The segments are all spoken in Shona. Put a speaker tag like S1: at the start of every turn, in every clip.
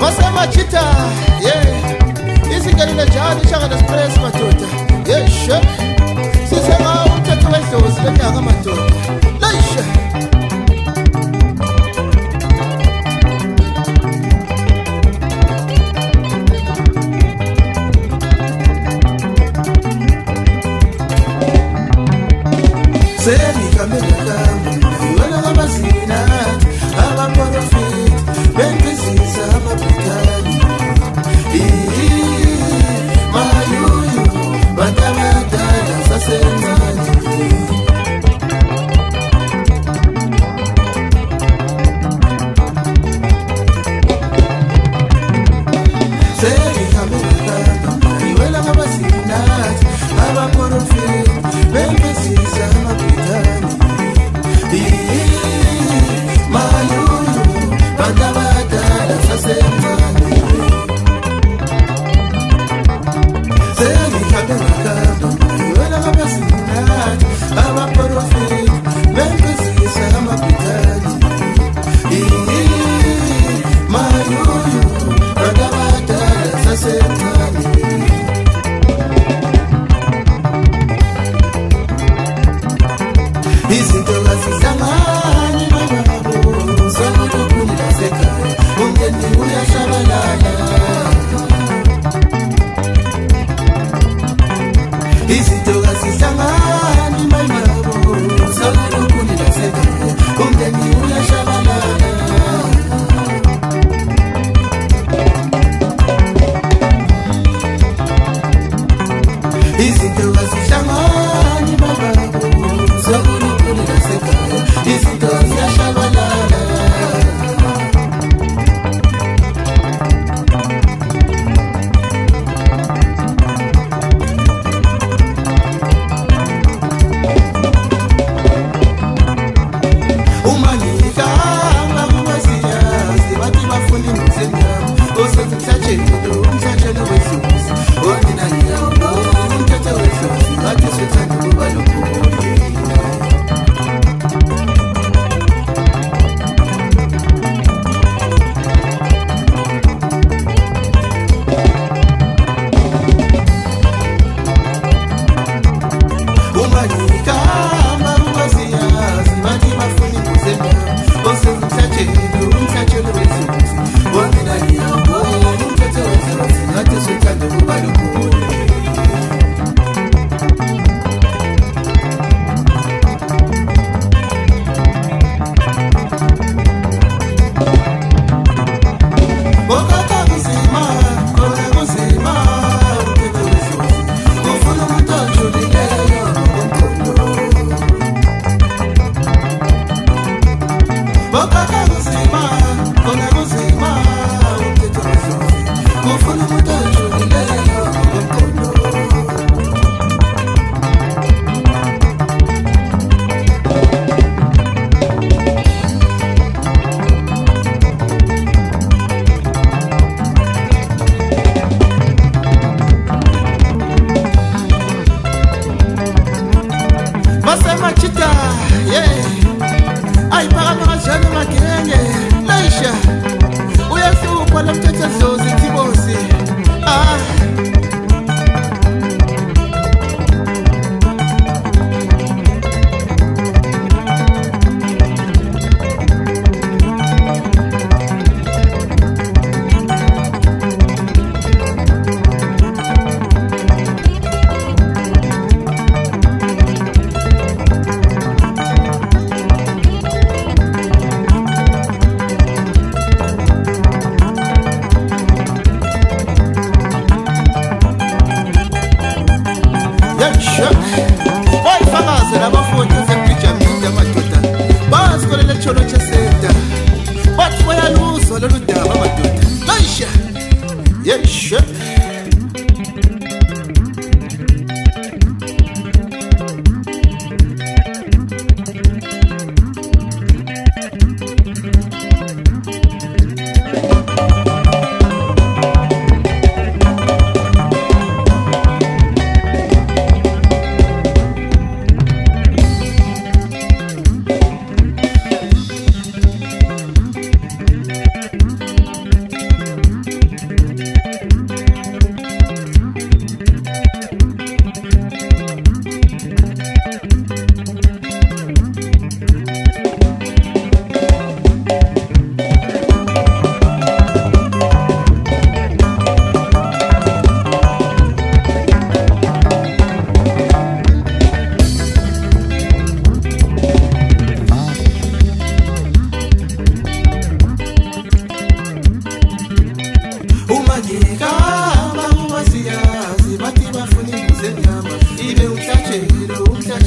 S1: masemachita ye izingelile njani ishakalesipres madoda yeshe sisengawo umthetho wendlozi lenyaka madoda leyishe Gracias.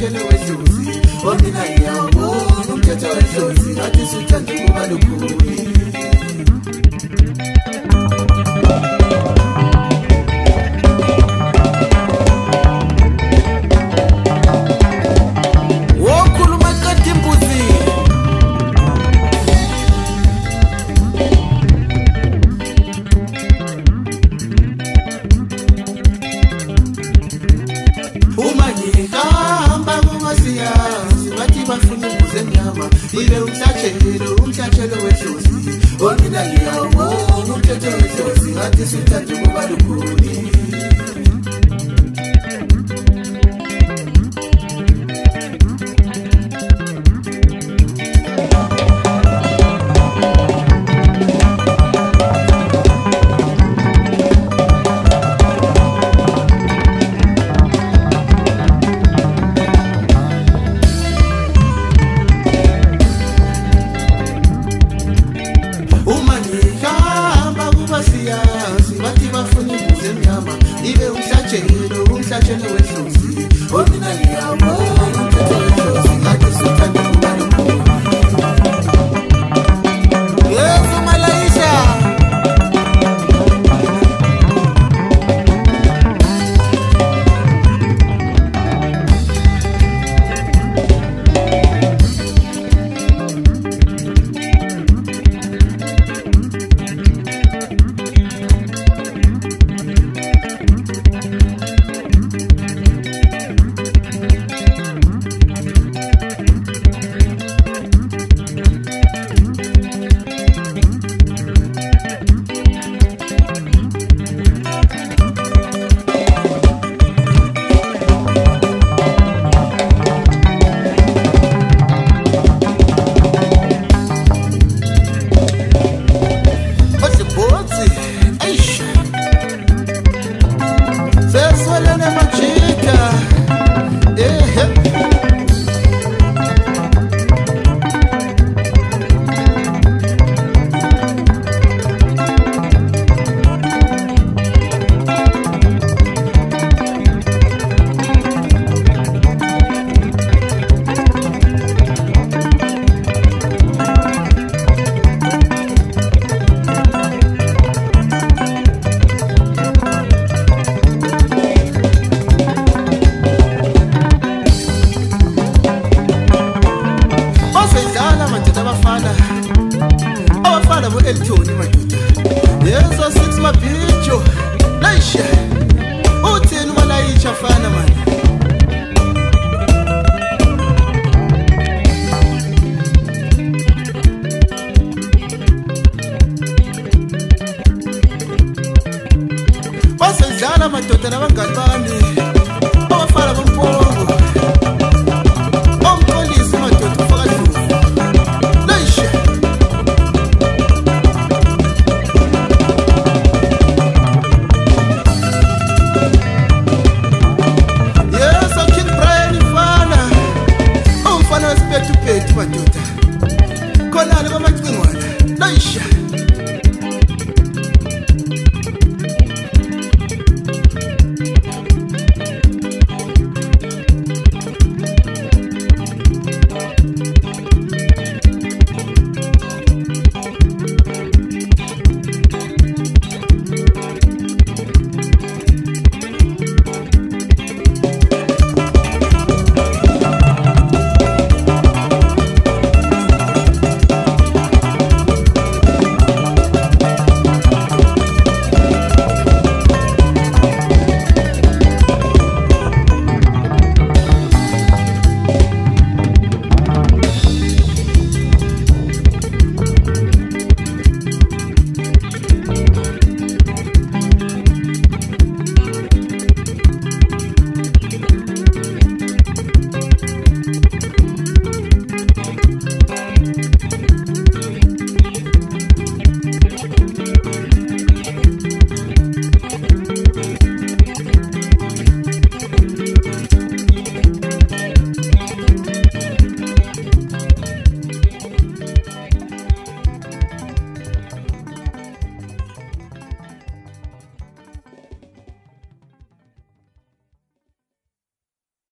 S1: umthetho wedlozi omina yiyawubona umthetho wedlozi ngathi suthandi kuba lukhulu tetoizozi atisutatukubalukuni